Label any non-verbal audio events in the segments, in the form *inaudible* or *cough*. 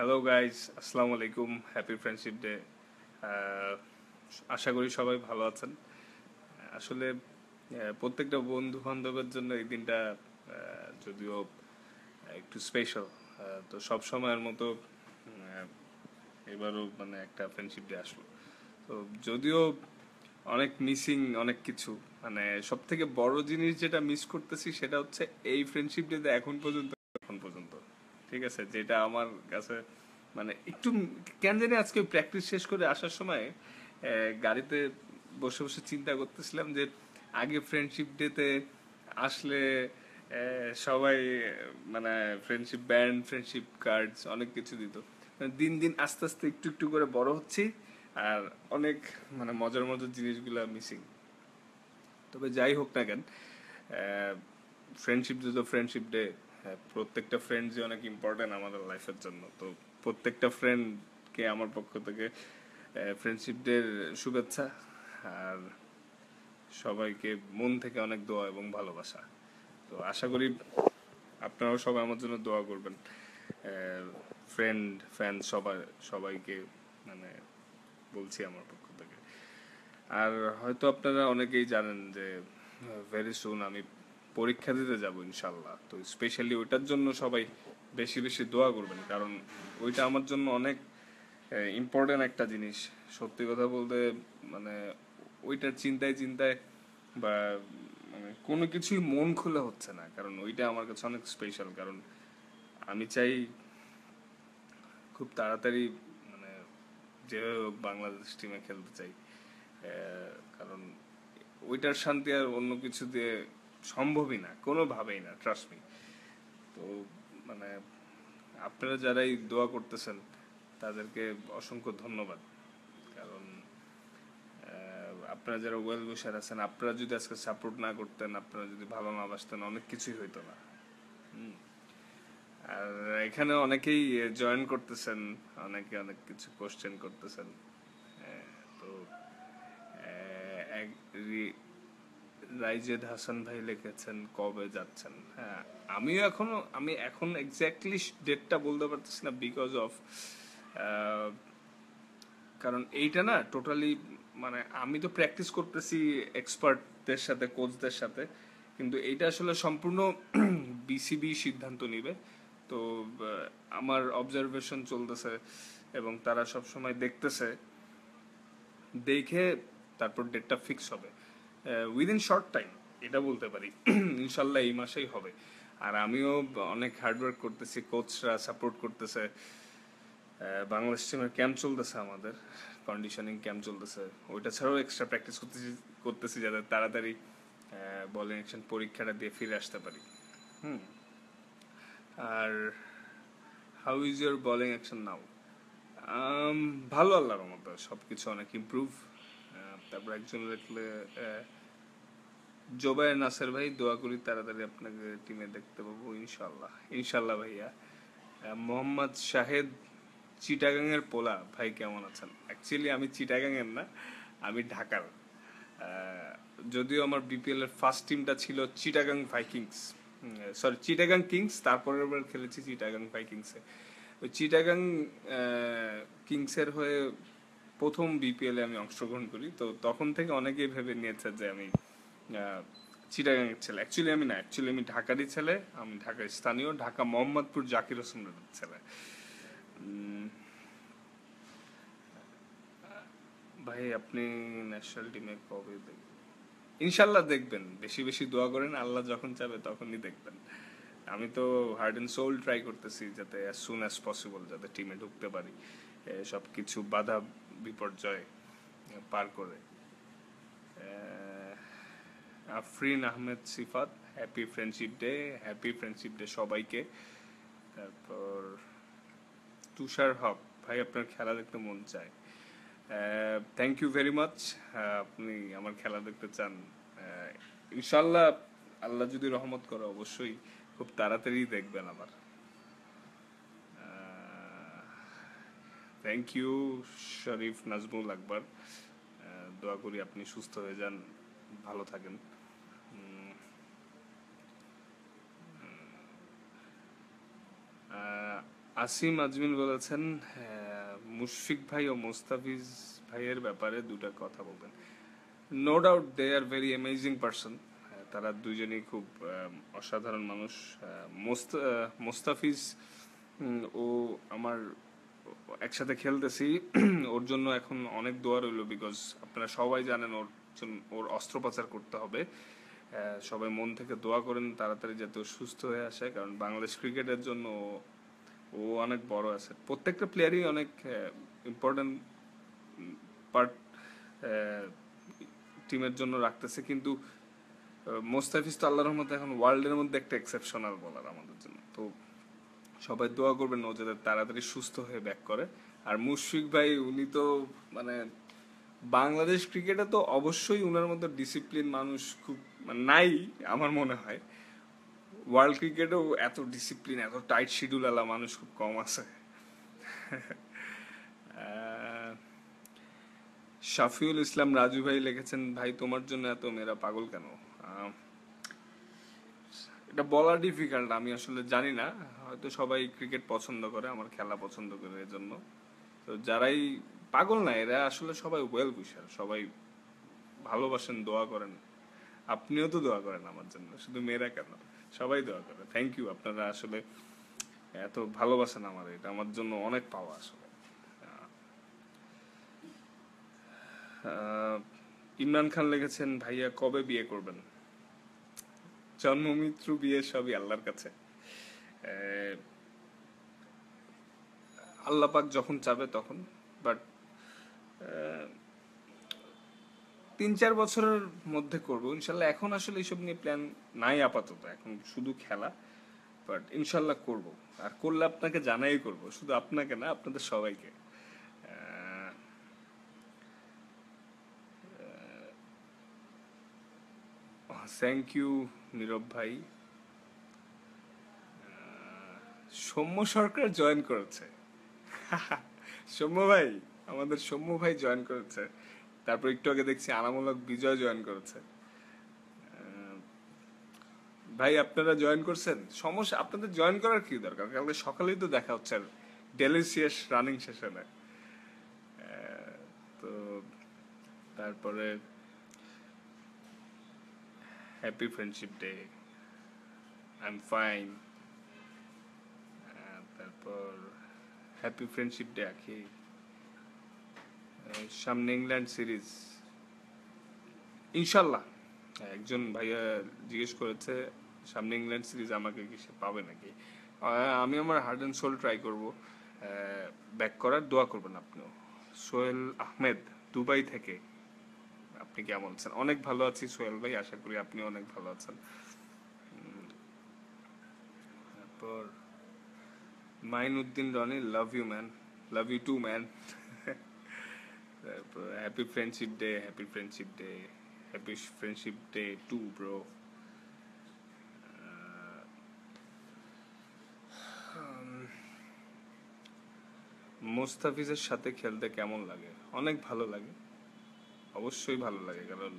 Hello guys আসসালামু আলাইকুম happy friendship day আশা করি সবাই ভালো আছেন। আসলে প্রত্যেকটা বন্ধু বান্ধবের জন্য এই দিনটা যদিও একটু স্পেশাল তো সব সময়ের মতো এবারও মানে একটা ফ্রেন্ডশিপ ডে আসলো। তো যদিও অনেক মিসিং অনেক কিছু মানে সব থেকে বড় জিনিস যেটা মিস করতেছি সেটা হচ্ছে এই ফ্রেন্ডশিপ এখন এখন পর্যন্ত ঠিক আছে, যেটা আমার কাছে মানে একটু, কেন জানি আজকে প্র্যাকটিস শেষ করে আসার সময় গাড়িতে বসে বসে চিন্তা করতেছিলাম যে আগে ফ্রেন্ডশিপ ডেতে আসলে সবাই মানে ফ্রেন্ডশিপ ব্যান্ড ফ্রেন্ডশিপ কার্ডস অনেক কিছু দিত। মানে দিন দিন আস্তে আস্তে একটু একটু করে বড় হচ্ছি আর অনেক মানে মজার মজার জিনিসগুলো মিসিং তবে যাই হোক না কেন ফ্রেন্ডশিপ ডে তো ফ্রেন্ডশিপ ডে প্রত্যেকটা ফ্রেন্ড যে অনেক ইম্পর্টেন্ট আমাদের লাইফের জন্য। তো প্রত্যেকটা ফ্রেন্ডকে আমার পক্ষ থেকে ফ্রেন্ডশিপ ডের শুভেচ্ছা আর সবাইকে মন থেকে অনেক দোয়া এবং ভালোবাসা। তো আশা করি আপনারাও সবাই আমার জন্য দোয়া করবেন। ফ্রেন্ড ফ্যান সবাই, সবাইকে মানে বলছি আমার পক্ষ থেকে। আর হয়তো আপনারা অনেকেই জানেন যে ভেরি সুন আমি পরীক্ষা দিতে যাব ইনশাল্লাহ তো স্পেশালি ওইটার জন্য সবাই বেশি বেশি দোয়া করবেন, কারণ ওইটা আমার জন্য অনেক ইম্পর্টেন্ট একটা জিনিস। সত্যি কথা বলতে মানে ওইটার চিন্তায় চিন্তায় বা মানে কোনো কিছুই মন খুলে হচ্ছে না, কারণ ওইটা আমার কাছে অনেক স্পেশাল কারণ আমি চাই খুব তাড়াতাড়ি মানে যেভাবে বাংলাদেশ টিমে খেলতে চাই। কারণ ওইটার শান্তি আর অন্য কিছু দিয়ে সম্ভবই না কোনোভাবেই না ট্রাস্ট মি তো মানে আপনারা যারাই দোয়া করতেছেন তাদেরকে অসংখ্য ধন্যবাদ। কারণ আপনারা যারা ওয়েল উইশার আছেন আপনারা যদি আজকে সাপোর্ট না করতেন আপনারা যদি ভালো না বাসতেন অনেক কিছুই হইতো না। আর এখানে অনেকেই জয়েন করতেছেন অনেকে অনেক কিছু কোশ্চেন করতেছেন। হ্যাঁ, তো রাইজেদ হাসান ভাই লিখেছেন, কবে যাচ্ছেন? হ্যাঁ আমিও এখনও, আমি এখন এক্স্যাক্টলি ডেটটা বলতে পারতেছি না বিকজ অফ কারণ এইটা না টোটালি মানে আমি তো প্র্যাকটিস করতেছি এক্সপার্টদের সাথে কোচদের সাথে, কিন্তু এইটা আসলে সম্পূর্ণ *clears throat* বিসিবি সিদ্ধান্ত নিবে। তো আমার অবজারভেশন চলতেছে এবং তারা সব সময় দেখতেছে, দেখে তারপর ডেটটা ফিক্স হবে। উইদিন শর্ট টাইম এটা বলতে পারি। *clears throat* ইনশাল্লাহ এই মাসেই হবে। আর আমিও অনেক হার্ডওয়ার্ক করতেছি কোচরা সাপোর্ট করতেছে। বাংলাদেশ টিমের ক্যাম্প চলতেছে আমাদের কন্ডিশনিং ক্যাম্প চলতেছে। ওইটা ছাড়াও এক্সট্রা প্র্যাকটিস করতেছি করতেছি যাতে তাড়াতাড়ি বলিং অ্যাকশন পরীক্ষাটা দিয়ে ফিরে আসতে পারি। হুম। আর how is your bowling action now ভালো আল্লাহর মতো সব কিছু অনেক ইমপ্রুভ তারপর একজন লিখলে আহ, জোবায়ের নাসের ভাই দোয়া করি তাড়াতাড়ি আপনাকে টিমে দেখতে পাবো ইনশাল্লাহ ইনশাল্লাহ ভাইয়া। মোহাম্মদ শাহেদ চিটাগাংয়ের পোলা ভাই কেমন আছেন? অ্যাকচুয়ালি আমি চিটাগাংয়ের না আমি ঢাকার। যদিও আমার বিপিএল এর ফার্স্ট টিমটা ছিল Chittagong Vikings sorry Chittagong Kings তারপরের বার খেলেছি চিটাগাং ভাইকিংসে ওই চিটাগাং কিংসের হয়ে প্রথম বিপিএল এ আমি অংশগ্রহণ করি, তো তখন থেকে অনেকেই ভেবে নিয়েছে যে আমি চিটাগাং এর ছেলে। অ্যাকচুয়ালি আমি না অ্যাকচুয়ালি আমি ঢাকারই ছেলে, আমি ঢাকার স্থানীয়, ঢাকা মোহাম্মদপুর জাকির হোসেনের ছেলে। ভাই আপনি ন্যাশনাল টিমে কবে দেখবেন ইনশাল্লাহ দেখবেন, বেশি বেশি দোয়া করেন, আল্লাহ যখন চাবে তখনই দেখবেন। আমি তো হার্ড অ্যান্ড সোল ট্রাই করতেছি যাতে অ্যাজ সুন অ্যাজ পসিবল যাতে টিমে ঢুকতে পারি। সব কিছু বাধা বিপর্যয় পার করে। Afrin Ahmed Sifat, happy friendship day, happy friendship day সবাইকে। তারপর তুষার হক, ভাই আপনার খেলা দেখতে মন চায়। থ্যাংক ইউ ভেরি মাচ আপনি আমার খেলা দেখতে চান। ইনশাল্লাহ আল্লাহ যদি রহমত করে, অবশ্যই খুব তাড়াতাড়ি দেখবেন আবার। থ্যাংক ইউ শরীফ নাজমুল আকবর দোয়া করি আপনি সুস্থ হয়ে যান, ভালো থাকেন। আসিম আজমিন বলেছেন মুশফিক ভাই ও মোস্তাফিজ ভাইয়ের ব্যাপারে দুটা কথা বলবেন। No doubt they are very amazing person তারা দুজনেই খুব অসাধারণ মানুষ। মোস্তাফিজ ও আমার একসাথে খেলতেছি, ওর জন্য এখন অনেক দোয়া রইল বিকজ আপনারা সবাই জানেন ওর ওর অস্ত্রোপচার করতে হবে। সবাই মন থেকে দোয়া করেন তাড়াতাড়ি যাতে ও সুস্থ হয়ে আসে, কারণ বাংলাদেশ ক্রিকেটের জন্য ও- অনেক বড় আছে প্রত্যেকটা প্লেয়ারই অনেক ইম্পর্টেন্ট পার্ট টিমের জন্য রাখতেছে। কিন্তু মোস্তাফিজ তো আল্লাহর রহমতে এখন ওয়ার্ল্ডের মধ্যে একটা এক্সেপশনাল বলার আমাদের জন্য। তো সবাই দোয়া করবেন ও যাতে তাড়াতাড়ি সুস্থ হয়ে ব্যাক করে। আর মুশফিক ভাই, উনি তো মানে বাংলাদেশ ক্রিকেটে তো অবশ্যই উনার মতো ডিসিপ্লিন মানুষ খুব মানে নাই আমার মনে হয়। ওয়ার্ল্ড ক্রিকেটেও এত ডিসিপ্লিন এত টাইট শিডিউল আলা মানুষ খুব কম আছে। শাফিউল ইসলাম রাজু ভাই লিখেছেন, ভাই, তোমার জন্য এত মেয়েরা পাগল কেন? এটা বলা ডিফিকাল্ট আমি আসলে জানি না। হয়তো সবাই ক্রিকেট পছন্দ করে, আমার খেলা পছন্দ করে এজন্য। তো যারাই পাগল না, এরা আসলে সবাই ওয়েল উইশার সবাই ভালোবাসেন, দোয়া করেন। আপনিও তো দোয়া করেন আমার জন্য, শুধু মেয়েরা কেন? সবাই দোয়া করে। থ্যাংক ইউ আপনারা আসলে এত ভালোবাসেন আমার, এটা আমার জন্য অনেক পাওয়া আসলে। ইমরান খান লিখেছেন, ভাইয়া কবে বিয়ে করবেন? জন্মমিত্র বিয়ে সবই আল্লাহর কাছে। আল্লাহ পাক যখন চাবে তখন বাট তিন চার বছরের মধ্যে করব। ইনশাল্লাহ এখন আসলে এইসব নিয়ে প্ল্যান নাই আপাতত, এখন শুধু খেলা বাট ইনশাল্লাহ করব। আর করলে আপনাকে জানাই করব, শুধু আপনাকে না, আপনাদের সবাইকে। থ্যাংক ইউ নীরব ভাই সৌম্য সরকার জয়েন করেছে। *laughs* সৌম্য ভাই, আমাদের সৌম্য ভাই জয়েন করেছে। তারপর একটু আগে দেখছি আনামূলক বিজয় জয়েন করেছে। ভাই, আপনারা জয়েন করছেন? সমস্যা, আপনাদের জয়েন করার কি দরকার? কালকে সকালেই তো দেখা হচ্ছে ডেলিসিয়াস রানিং সেশনে তো তারপরে friendship day I am fine তারপর হ্যাপি ফ্রেন্ডশিপ ডে আহ, সামনে ইংল্যান্ড সিরিজ ইনশাল্লাহ। একজন ভাইয়া জিজ্ঞেস করেছে সামনে ইংল্যান্ড সিরিজ আমাকে কি সে পাবে নাকি? আমি আমার হার্ড অ্যান্ড সোল ট্রাই করব। ব্যাক করার দোয়া করবেন আপনিও। সোহেল আহমেদ দুবাই থেকে। আপনি কেমন আছেন? অনেক ভালো আছি সোহেল ভাই, আশা করি আপনি অনেক ভালো আছেন। তারপর Mainuddin Roni love you man love you too man তারপর happy friendship day happy friendship day happy friendship day to bro মোস্তাফিজের সাথে খেলতে কেমন লাগে? অনেক ভালো লাগে। অবশ্যই ভালো লাগে, কারণ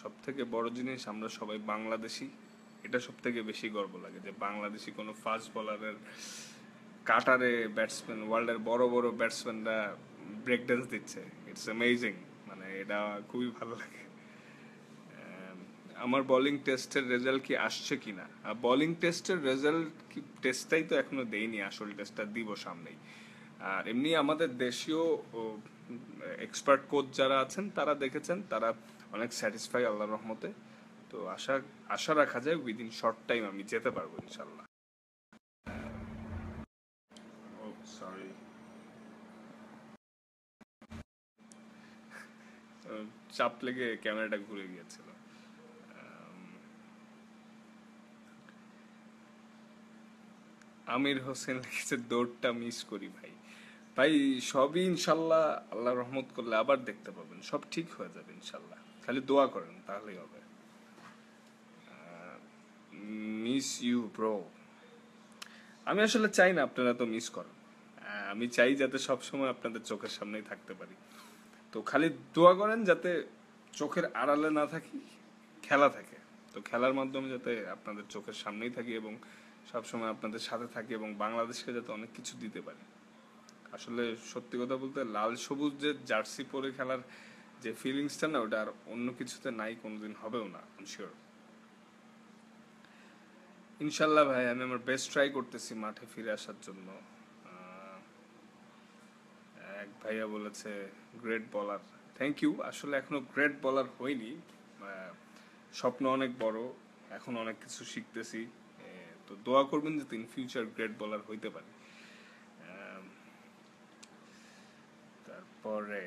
সব থেকে বড় জিনিস আমরা সবাই বাংলাদেশি, এটা সব থেকে বেশি গর্ব লাগে যে বাংলাদেশি কোনো ফাস্ট বলারের কাটারে ব্যাটসম্যান ওয়ার্ল্ডের বড় বড় ব্যাটসম্যানরা ব্রেক ড্যান্স দিচ্ছে। ইটস অ্যামেজিং মানে এটা খুবই ভালো লাগে। আমার বোলিং টেস্টের রেজাল্ট কি আসছে কিনা বোলিং টেস্টের রেজাল্ট কি টেস্টটাই তো এখনও দেইনি, আসল টেস্টটা দিব সামনেই। আর এমনি আমাদের দেশীয় এক্সপার্ট কোচ যারা আছেন তারা দেখেছেন তারা অনেক স্যাটিসফাই আল্লাহর রহমতে। তো আশা আশা রাখা যায় উইদিন শর্ট টাইম আমি যেতে পারব ইনশাল্লাহ সরি চাপ লেগে ক্যামেরাটা ঘুরে গিয়েছিল। আমির হোসেন লিখেছে দৌড়টা মিস করি ভাই। ভাই, সবই ইনশাল্লাহ আল্লাহ রহমত করলে আবার দেখতে পাবেন। সব ঠিক হয়ে যাবে ইনশাল্লাহ। খালি দোয়া করেন, তাহলেই হবে। মিস ইউ ব্রো আমি আসলে চাই না আপনারা তো মিস করেন। আমি চাই যাতে সব সময় আপনাদের চোখের সামনেই থাকতে পারি। তো খালি দোয়া করেন যাতে চোখের আড়ালে না থাকি, খেলা থাকে। তো খেলার মাধ্যমে যাতে আপনাদের চোখের সামনেই থাকি এবং সবসময় আপনাদের সাথে থাকি এবং বাংলাদেশকে যাতে অনেক কিছু দিতে পারি। আসলে সত্যি কথা বলতে লাল সবুজ যে জার্সি পরে খেলার যে ফিলিংসটা না, ওটা আর অন্য কিছুতে নাই, কোনোদিন হবেও না শিওর ইনশাল্লাহ ভাই, আমি আমার বেস্ট ট্রাই করতেছি মাঠে ফিরে আসার জন্য। এক ভাইয়া বলেছে গ্রেট বলার থ্যাংক ইউ আসলে এখনও গ্রেট বলার হয়নি স্বপ্ন অনেক বড়, এখন অনেক কিছু শিখতেছি। তো দোয়া করবেন যে ইন ফিউচার গ্রেট বলার হইতে পারে আহ, তারপরে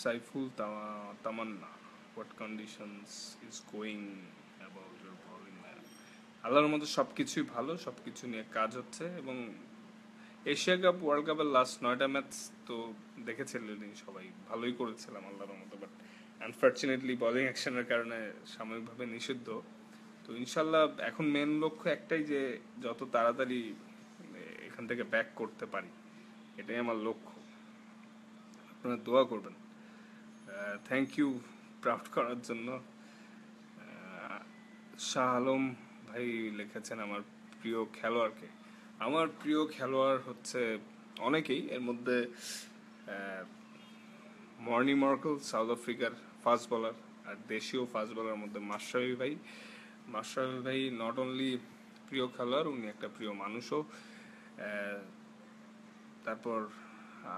Saiful Tamanna Tamanna, what is your bowling man? আল্লাহর মধ্যে সবকিছুই ভালো সবকিছু নিয়ে কাজ হচ্ছে এবং এশিয়া কাপ ওয়ার্ল্ড কাপের লাস্ট নয়টা ম্যাচ তো দেখেছিলেন সবাই ভালোই করেছিলাম আল্লাহর মতো বাট আনফর্চুনেটলি বোলিং অ্যাকশনের কারণে সাময়িকভাবে নিষিদ্ধ তো ইনশাল্লাহ এখন মেন লক্ষ্য একটাই যে যত তাড়াতাড়ি এখান থেকে ব্যাক করতে পারি। এটাই আমার লক্ষ্য। আপনারা দোয়া করবেন। থ্যাংক ইউ প্রাউড করার জন্য। শাহ আলম ভাই লিখেছেন আমার প্রিয় খেলোয়াড়কে। আমার প্রিয় খেলোয়াড় হচ্ছে অনেকেই। এর মধ্যে মর্নি মার্কেল, সাউথ আফ্রিকার ফাস্ট বলার আর দেশীয় ফাস্ট বলার মধ্যে মাশরাফি ভাই। মাশরাফি ভাই নট অনলি প্রিয় খেলোয়াড়, উনি একটা প্রিয় মানুষও। তারপর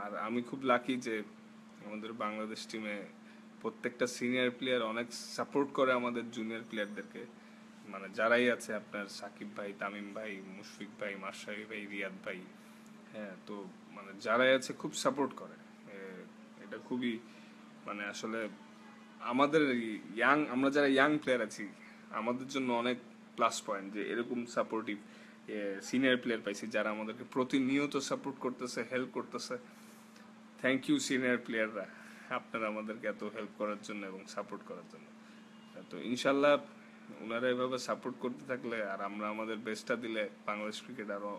আর আমি খুব লাকি যে আমাদের বাংলাদেশ টিমে প্রত্যেকটা সিনিয়র প্লেয়ার অনেক সাপোর্ট করে আমাদের জুনিয়র প্লেয়ারদেরকে মানে যারাই আছে আপনার সাকিব ভাই, তামিম ভাই, মুশফিক ভাই, মাশরাফি ভাই, রিয়াদ ভাই হ্যাঁ তো মানে যারাই আছে খুব সাপোর্ট করে। এটা খুবই মানে আসলে আমাদের ইয়াং আমরা যারা ইয়াং প্লেয়ার আছি আমাদের জন্য অনেক প্লাস পয়েন্ট যে এরকম সাপোর্টিভ সিনিয়র প্লেয়ার পাইছি যারা আমাদেরকে প্রতিনিয়ত সাপোর্ট করতেছে হেল্প করতেছে। থ্যাংক ইউ সিনিয়র প্লেয়াররা আপনারা আমাদেরকে এত হেল্প করার জন্য এবং সাপোর্ট করার জন্য। তো ইনশাল্লাহ ওনারা এভাবে সাপোর্ট করতে থাকলে আর আমরা আমাদের বেস্টটা দিলে বাংলাদেশ ক্রিকেট আরও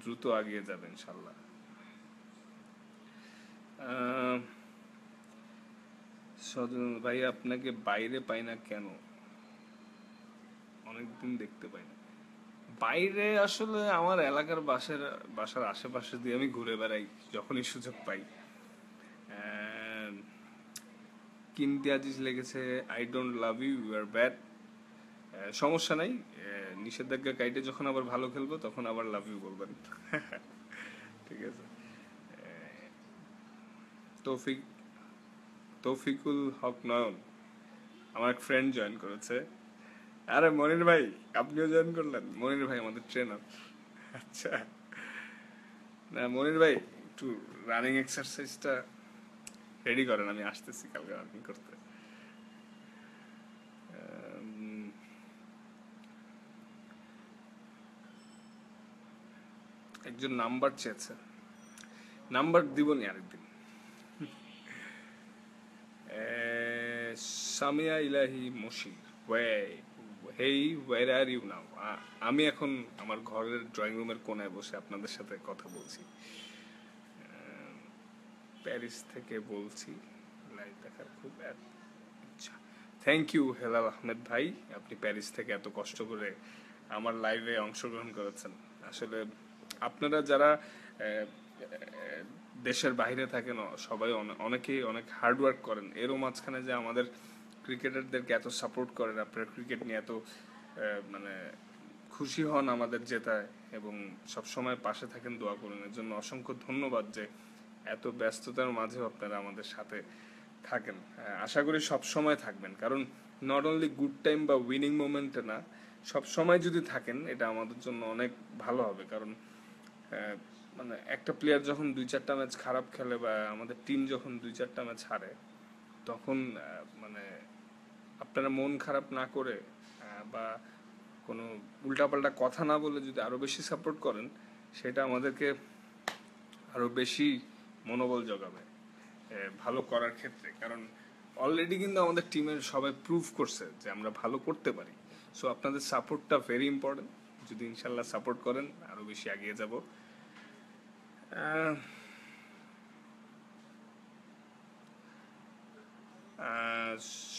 দ্রুত এগিয়ে যাবে ইনশাল্লাহ ভাই, আপনাকে বাইরে পাই না কেন? অনেকদিন দেখতে পাই না বাইরে আসলে আমার এলাকার বাসার বাসার আশেপাশে দিয়ে আমি ঘুরে বেড়াই, যখনই সুযোগ পাই। কিমতি আজিজ লেগেছে I don't love you you are bad সমস্যা নাই নিষেধাজ্ঞা কাইটে যখন আবার ভালো খেলব, তখন আবার লাভ ইউ বলবেন। *laughs* ঠিক আছে। তৌফিক, তৌফিকুল হক নয়ন, আমার এক ফ্রেন্ড জয়েন করেছে। আরে মনির ভাই আপনিও জয়েন করলেন? মনির ভাই আমাদের ট্রেনার আচ্ছা। না মনির ভাই একটু রানিং এক্সারসাইজটা রেডি করেন আমি আসতেছি কালকে রানিং করতে। একজন নাম্বার চেয়েছে। নাম্বার দিবনি আরেকদিন। Eh, Samia Ilahi Moshir. Way hey ওয়ের R you now আমি এখন আমার ঘরের ড্রয়িং রুমের কোনায় বসে আপনাদের সাথে কথা বলছি। প্যারিস থেকে বলছি। লাইভ দেখার খুব ইচ্ছা থ্যাংক ইউ হেলাল আহমেদ ভাই। আপনি প্যারিস থেকে এত কষ্ট করে আমার লাইভে অংশগ্রহণ করেছেন। আসলে আপনারা যারা দেশের বাইরে থাকেন, সবাই অনেকেই অনেক হার্ড ওয়ার্ক করেন। এরও মাঝখানে যে আমাদের ক্রিকেটারদেরকে এত সাপোর্ট করেন, আপনারা ক্রিকেট নিয়ে এত মানে খুশি হন আমাদের জেতায় এবং সবসময় পাশে থাকেন, দোয়া করেন। এর জন্য অসংখ্য ধন্যবাদ যে এত ব্যস্ততার মাঝেও আপনারা আমাদের সাথে থাকেন। আশা করি সব সময় থাকবেন। কারণ নট অনলি গুড টাইম বা উইনিং মোমেন্টে না সব সময় যদি থাকেন, এটা আমাদের জন্য অনেক ভালো হবে। কারণ মানে একটা প্লেয়ার যখন দুই চারটা ম্যাচ খারাপ খেলে বা আমাদের টিম যখন দুই চারটা ম্যাচ হারে, তখন মানে আপনারা মন খারাপ না করে বা কোনো উল্টাপাল্টা কথা না বলে যদি আরও বেশি সাপোর্ট করেন সেটা আমাদেরকে আরও বেশি মনোবল জগাবে ভালো করার ক্ষেত্রে। কারণ অলরেডি কিন্তু আমাদের টিমের সবাই প্রুভ করছে যে আমরা ভালো করতে পারি। সো আপনাদের সাপোর্টটা ভেরি ইম্পর্টেন্ট যদি ইনশাল্লাহ সাপোর্ট করেন আরও বেশি এগিয়ে যাব। আহ,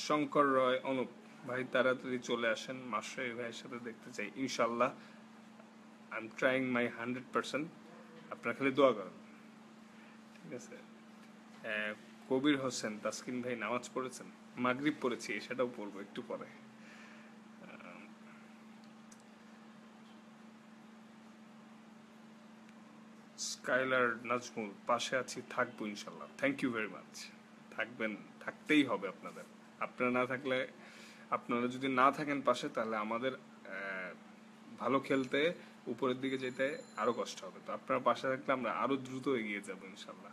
শঙ্কর রয়, অনুপ ভাই তাড়াতাড়ি চলে আসেন মাস্টারি ভাইয়ের সাথে দেখতে চাই ইনশাল্লাহ I am trying my hundred percent আপনার খালি দোয়া করেন। ঠিক আছে? কবির হোসেন, তাসকিন ভাই নামাজ পড়েছেন? মাগরিব পড়েছি, সেটাও পড়ব একটু পরে। স্কাইলার নাজমুল, পাশে আছি, থাকব ইনশাল্লাহ থ্যাংক ইউ ভেরি মাচ থাকবেন, থাকতেই হবে আপনাদের। আপনারা না থাকলে, আপনারা যদি না থাকেন পাশে, তাহলে আমাদের ভালো খেলতে উপরের দিকে যেতে আরও কষ্ট হবে। তো আপনারা পাশে থাকলে আমরা আরও দ্রুত এগিয়ে যাব ইনশাল্লাহ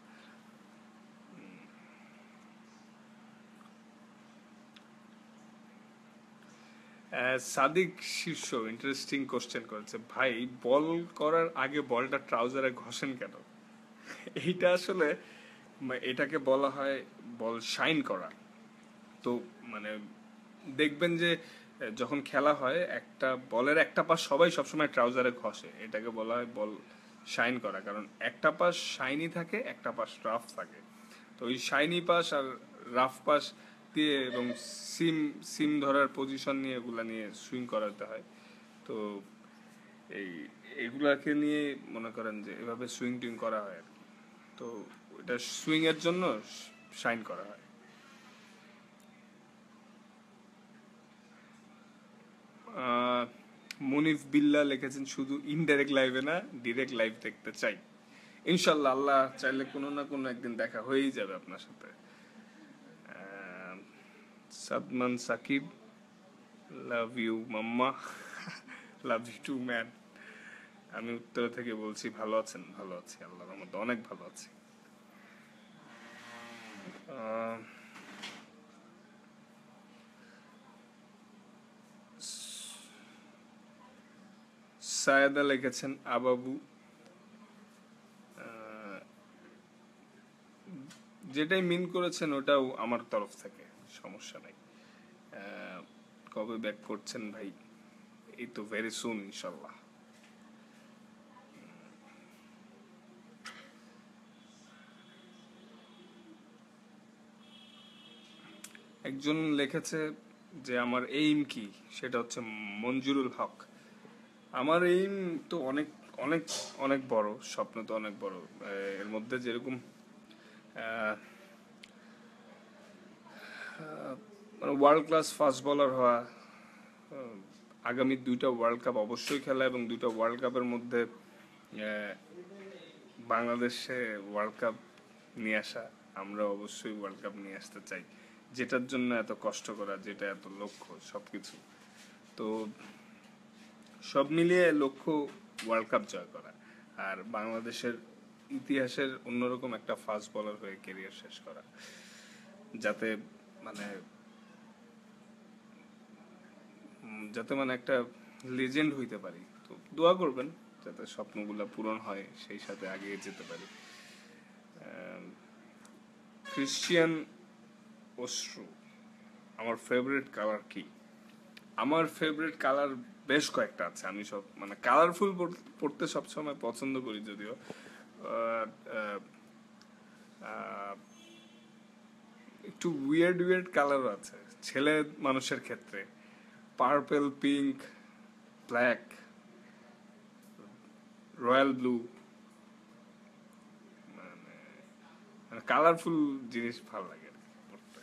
সাদিক শীর্ষ ইন্টারেস্টিং কোশ্চেন করেছে, ভাই, বল করার আগে বলটা ট্রাউজারে ঘষেন কেন? *laughs* এইটা আসলে এটাকে বলা হয় বল শাইন করা। তো মানে দেখবেন যে যখন খেলা হয়, একটা বলের একটা পাশ সবাই সবসময় ট্রাউজারে ঘষে। এটাকে বলা হয় বল শাইন করা। কারণ একটা পাশ শাইনি থাকে, একটা পাশ রাফ থাকে। তো ওই শাইনি পাশ আর রাফ পাশ দিয়ে এবং সিম সিম ধরার পজিশন নিয়ে এগুলো নিয়ে সুইং করাতে হয়। তো এই, এগুলাকে নিয়ে মনে করেন যে, এভাবে সুইং টুইং করা হয় আর কি। তো এটা সুইং এর জন্য শাইন করা হয়। মুনিফ বিল্লা লিখেছেন, শুধু ইনডাইরেক্ট লাইভে না ডিরেক্ট লাইভ দেখতে চাই। ইনশাল্লাহ আল্লাহ চাইলে কোনো না কোনো একদিন দেখা হয়েই যাবে আপনার সাথে। Sadman Sakib love you mamma. Love you too man আমি উত্তর থেকে বলছি, ভালো আছেন? ভালো আছি, আল্লাহর রহমতে অনেক ভালো আছি। সায়েদা লিখেছেন আবাবু। যেটাই মিন করেছেন ওটাও আমার তরফ থেকে, সমস্যা নাই। কবে ব্যাক করছেন ভাই? এই তো ভেরি সুন ইনশাল্লাহ একজন লিখেছে যে, আমার এইম কি? সেটা হচ্ছে মঞ্জুরুল হক। আমার এইম তো অনেক অনেক অনেক বড়, স্বপ্ন তো অনেক বড়। এর মধ্যে যেরকম মানে ওয়ার্ল্ড ক্লাস ফাস্ট বলার হওয়া আগামী দুইটা ওয়ার্ল্ড কাপ অবশ্যই খেলা এবং দুইটা ওয়ার্ল্ড কাপের মধ্যে বাংলাদেশে ওয়ার্ল্ড কাপ নিয়ে আসা, আমরা অবশ্যই ওয়ার্ল্ড কাপ নিয়ে আসতে চাই। যেটার জন্য এত কষ্ট করা, যেটা এত লক্ষ্য, সবকিছু। তো সব মিলিয়ে লক্ষ্য ওয়ার্ল্ড কাপ জয় করা আর বাংলাদেশের ইতিহাসের অন্যরকম একটা ফাস্ট বলার হয়ে কেরিয়ার শেষ করা যাতে মানে যাতে মানে একটা লেজেন্ড হইতে পারি। তো দোয়া করবেন যাতে স্বপ্নগুলো পূরণ হয়, সেই সাথে এগিয়ে যেতে পারি। ক্রিশ্চিয়ান অশ্রু আমার ফেভারিট কালার কি? আমার ফেভারিট কালার বেশ কয়েকটা আছে। আমি সব মানে কালারফুল পড়তে সবসময় পছন্দ করি যদিও। একটু উইয়ার্ড উইয়ার্ড কালারও আছে। ছেলে মানুষের ক্ষেত্রে। Purple pink black royal blue মানে মানে কালারফুল জিনিস ভালো লাগে আর কি পড়তে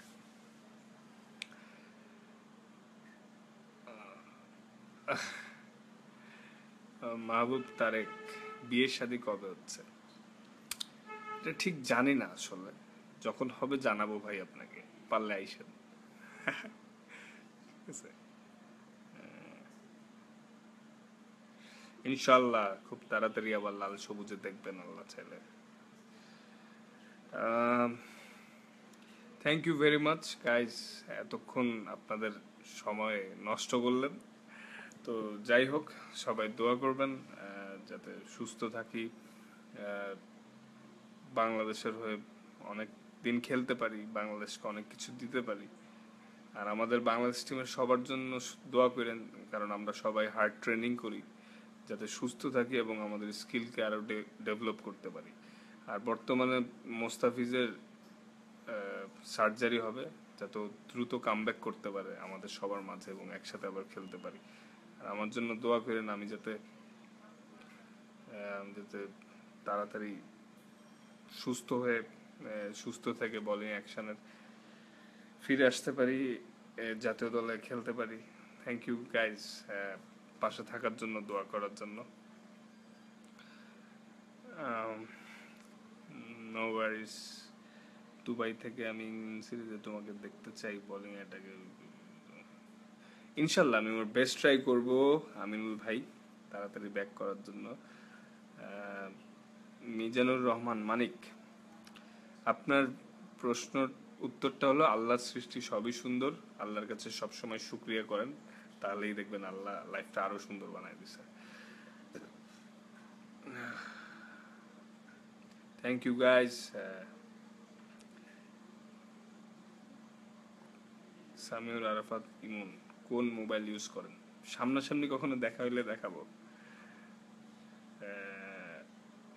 আহ, মাহবুব তারেক বিয়ের শাদী কবে হচ্ছে? এটা ঠিক জানি না আসলে। যখন হবে জানাব ভাই আপনাকে, পারলে আইসেন। ইনশাল্লাহ খুব তাড়াতাড়ি আবার লাল সবুজে দেখবেন আল্লাহ চাইলে। Thank you very much guys এতক্ষণ আপনাদের সময় নষ্ট করলেন। তো যাই হোক, সবাই দোয়া করবেন যাতে সুস্থ থাকি বাংলাদেশের হয়ে অনেক দিন খেলতে পারি, বাংলাদেশকে অনেক কিছু দিতে পারি। আর আমাদের বাংলাদেশ টিমের সবার জন্য দোয়া করেন, কারণ আমরা সবাই হার্ড ট্রেনিং করি, যাতে সুস্থ থাকি এবং আমাদের স্কিলকে আরও ডেভেলপ করতে পারি। আর বর্তমানে মোস্তাফিজের সার্জারি হবে, যাতে দ্রুত কামব্যাক করতে পারে আমাদের সবার মাঝে এবং একসাথে আবার খেলতে পারি। আর আমার জন্য দোয়া করেন আমি যাতে যাতে তাড়াতাড়ি সুস্থ হয়ে সুস্থ থেকে বলিং অ্যাকশনের ফিরে আসতে পারি জাতীয় দলে খেলতে পারি। থ্যাংক ইউ গাইজ পাশে থাকার জন্য, দোয়া করার জন্য। নো ওয়ারিস দুবাই থেকে আমি সিরিজে তোমাকে দেখতে চাই, বোলিং এটাকে ইনশাল্লাহ আমি আমার বেস্ট ট্রাই করব, আমিনুল ভাই, তাড়াতাড়ি ব্যাক করার জন্য। মিজানুর রহমান মানিক, আপনার প্রশ্নর উত্তরটা হলো, আল্লাহর সৃষ্টি সবই সুন্দর, আল্লাহর কাছে সবসময় শুক্রিয়া করেন। তাহলেই দেখবেন আল্লাহ লাইফটা আরও সুন্দর বানায় দিছে। Thank you guys Samiur Arafat Imon. কোন মোবাইল ইউজ করেন? সামনাসামনি কখনো দেখা হইলে দেখাবো।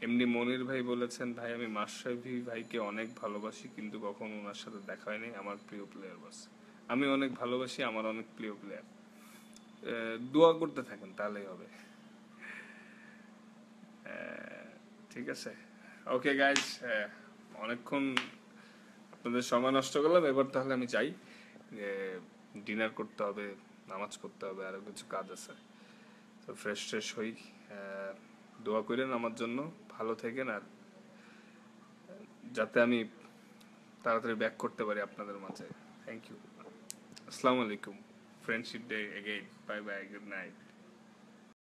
এমনি মনির ভাই বলেছেন, ভাই, আমি মাশরাফি ভাইকে অনেক ভালোবাসি, কিন্তু কখনো ওনার সাথে দেখা হয়নি। আমার প্রিয় প্লেয়ার বাস। আমি অনেক ভালোবাসি, আমার অনেক প্রিয় প্লেয়ার দোয়া করতে থাকেন, তাহলেই হবে। ঠিক আছে। ওকে গাইজ অনেকক্ষণ আপনাদের সময় নষ্ট করলাম, এবার তাহলে আমি যাই। ডিনার করতে হবে, নামাজ করতে হবে আরও কিছু কাজ আছে। তো ফ্রেশ ট্রেশ হই দোয়া করেন আমার জন্য, ভালো থাকেন আর যাতে আমি তাড়াতাড়ি ব্যাক করতে পারি আপনাদের মাঝে। থ্যাংক ইউ আসসালামু আলাইকুম। Friendship day again bye bye good night